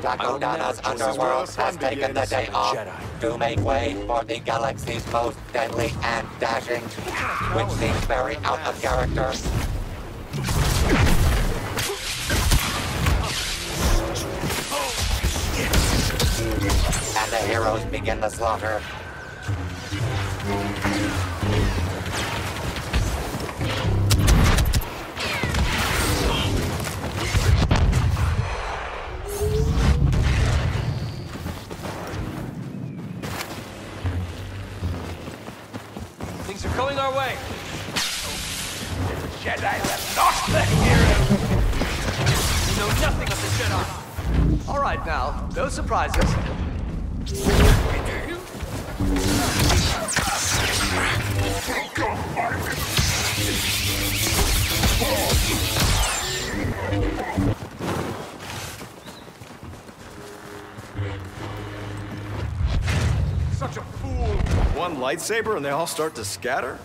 Takodana's underworld has taken the day off to make way for the galaxy's most deadly and dashing, which seems very out of character. And the heroes begin the slaughter. Things are going our way. Jedi were not the heroes. We know nothing of the Jedi. All right, now, no surprises. Such a fool. One lightsaber and they all start to scatter?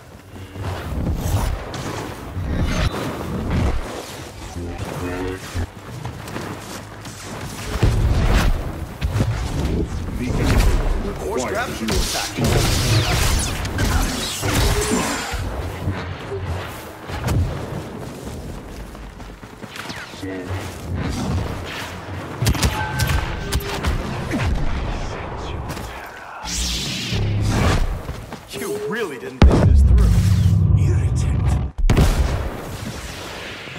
Force grab? Attack. You really didn't think this through. Irritant.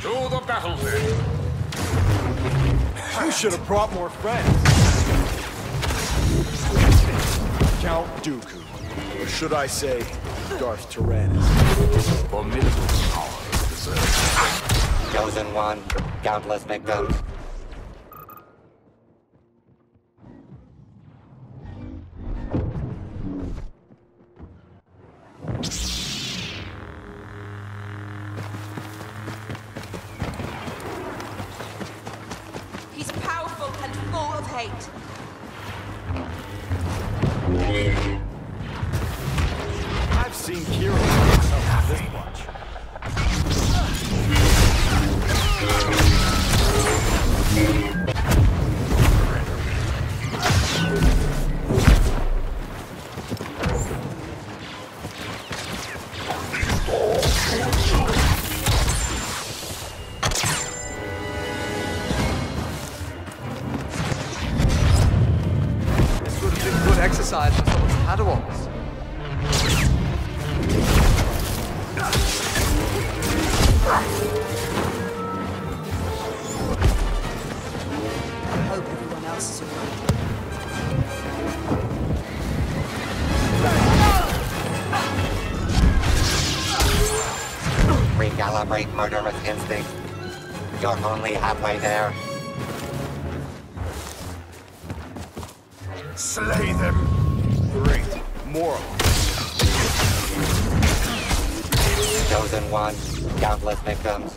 To the battlefield. You should have brought more friends. Count Dooku. Or should I say, Darth Tyrannus. Formidable power deserves. Chosen one, countless victims. He's powerful and full of hate. Been good exercise for someone's Padawans. I hope everyone else is alright. Recalibrate murderous instinct. You're only halfway there. Slay them. Great. More of them. Chosen one, countless victims.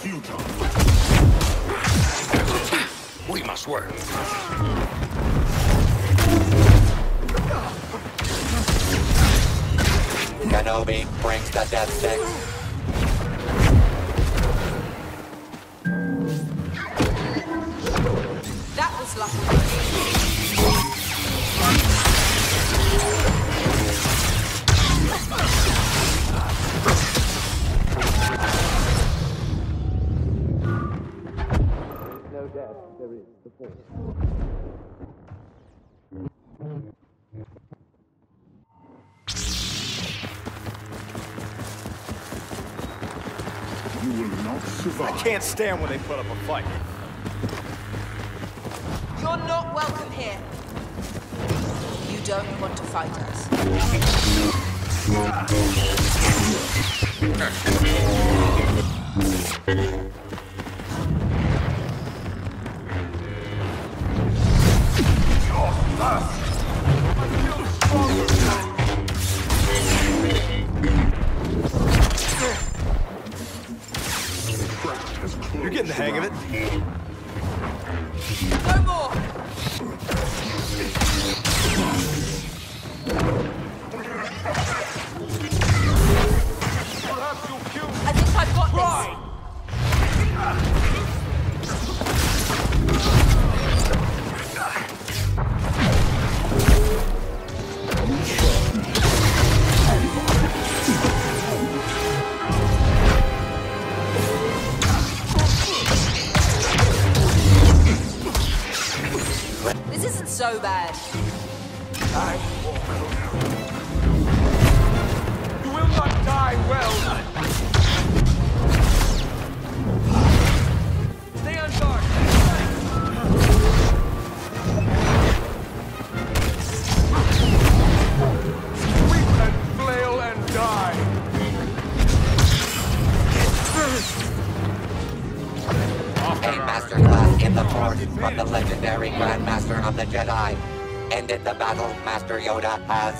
Futile. We must work. Kenobi brings the death stick. That was lucky. Not I can't stand when they put up a fight. You're not welcome here. You don't want to fight us. You're getting the hang of it. So bad. You will not die well. Jedi. Ended the battle, Master Yoda has.